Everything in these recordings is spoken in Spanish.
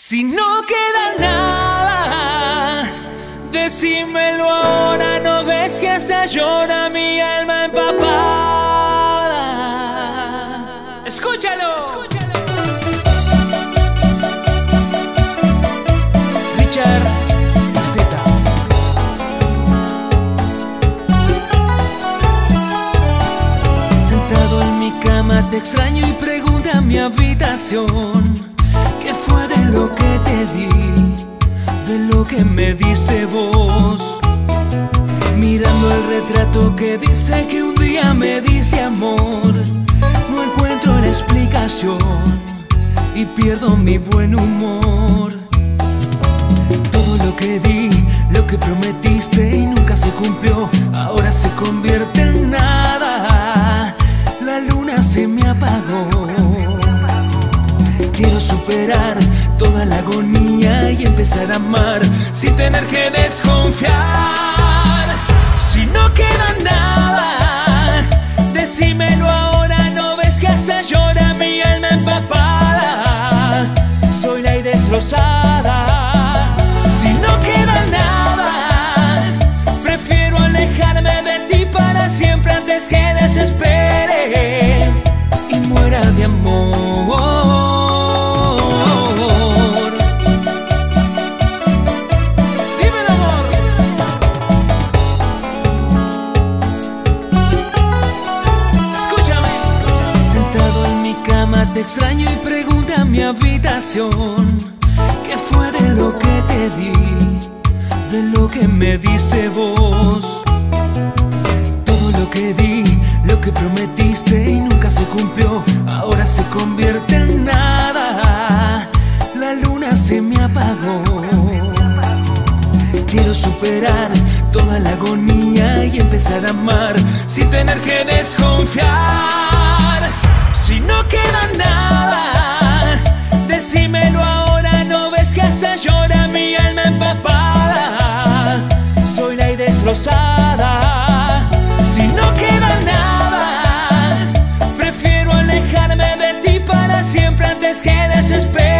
Si no queda nada, decímelo ahora. No ves que hasta llora mi alma empapada. Escúchalo. Escúchalo. Richard Z. Sentado en mi cama te extraño y pregunta mi habitación. ¿Qué fue de lo que te di? De lo que me diste vos. Mirando el retrato que dice que un día me diste amor. No encuentro la explicación y pierdo mi buen humor. Todo lo que di, lo que prometiste y nunca se cumplió, ahora se convierte en nada. Empezar a amar sin tener que desconfiar. Si no queda nada, decímelo ahora. No ves que hasta llora mi alma empapada. Soy la y destrozada. Si no queda nada, prefiero alejarme de ti para siempre antes que desespere extraño y pregunta mi habitación ¿Qué fue de lo que te di? De lo que me diste vos Todo lo que di, lo que prometiste y nunca se cumplió Ahora se convierte en nada La luna se me apagó Quiero superar toda la agonía y empezar a amar sin tener que desconfiar. Si no queda nada, prefiero alejarme de ti para siempre antes que desespere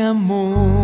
amor.